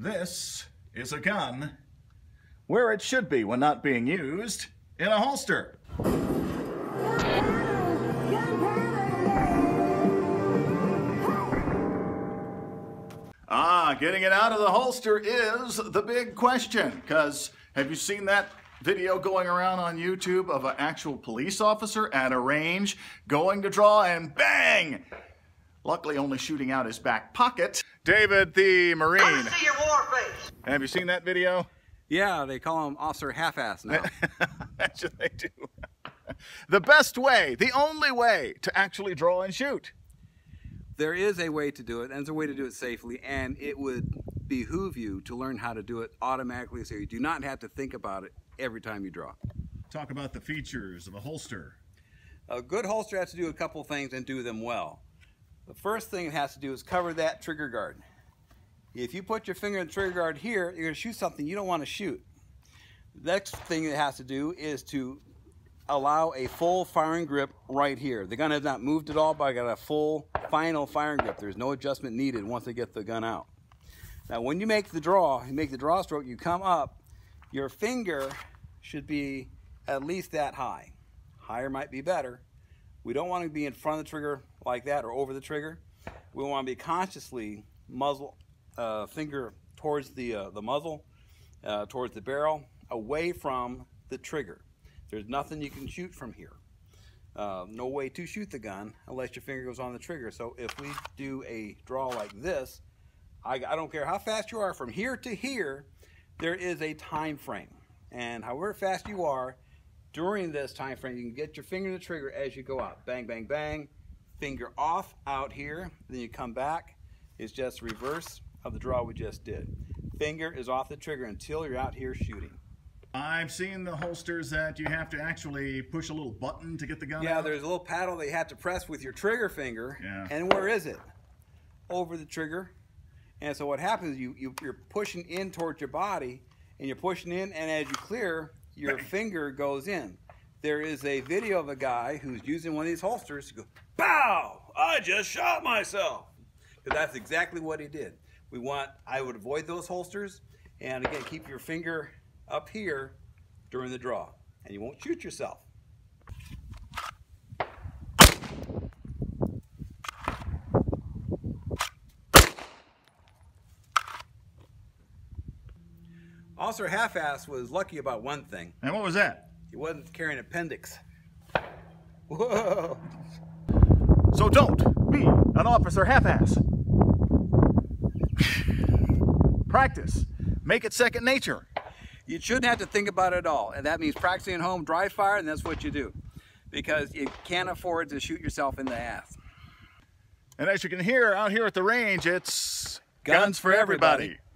This is a gun where it should be when not being used in a holster. Ah, getting it out of the holster is the big question. Because have you seen that video going around on YouTube of an actual police officer at a range going to draw and bang! Luckily, only shooting out his back pocket. David the Marine. Let me see your war face. Have you seen that video? Yeah, they call him Officer Half-Ass now. Actually, they do. the best way, the only way to actually draw and shoot. there is a way to do it, and there's a way to do it safely, and it would behoove you to learn how to do it automatically so you do not have to think about it every time you draw. Talk about the features of a holster. A good holster has to do a couple things and do them well. The first thing it has to do is cover that trigger guard. If you put your finger in the trigger guard here, you're going to shoot something you don't want to shoot. The next thing it has to do is to allow a full firing grip right here. The gun has not moved at all, but I got a full final firing grip. There's no adjustment needed once I get the gun out. Now, when you make the draw, you make the draw stroke, you come up, your finger should be at least that high. Higher might be better. We don't want to be in front of the trigger like that or over the trigger. We want to be consciously muzzle, uh, finger towards the, uh, the muzzle, uh, towards the barrel, away from the trigger. There's nothing you can shoot from here. Uh, no way to shoot the gun unless your finger goes on the trigger. So if we do a draw like this, I, I don't care how fast you are from here to here, there is a time frame. And however fast you are, during this time frame, you can get your finger to the trigger as you go out. Bang, bang, bang. Finger off out here. Then you come back. It's just reverse of the draw we just did. Finger is off the trigger until you're out here shooting. I've seen the holsters that you have to actually push a little button to get the gun Yeah, out. there's a little paddle that you have to press with your trigger finger. Yeah. And where is it? Over the trigger. And so what happens is you, you you're pushing in towards your body and you're pushing in and as you clear, your Bang. finger goes in. There is a video of a guy who's using one of these holsters to go, Bow! I just shot myself. Because that's exactly what he did. We want I would avoid those holsters and again keep your finger up here during the draw. And you won't shoot yourself. Officer Half-Ass was lucky about one thing. And what was that? He wasn't carrying appendix. Whoa! So don't be an officer half-ass. Practice. Make it second nature. You shouldn't have to think about it at all. And that means practicing at home, dry fire, and that's what you do. Because you can't afford to shoot yourself in the ass. And as you can hear out here at the range, it's Guns guns for everybody. everybody.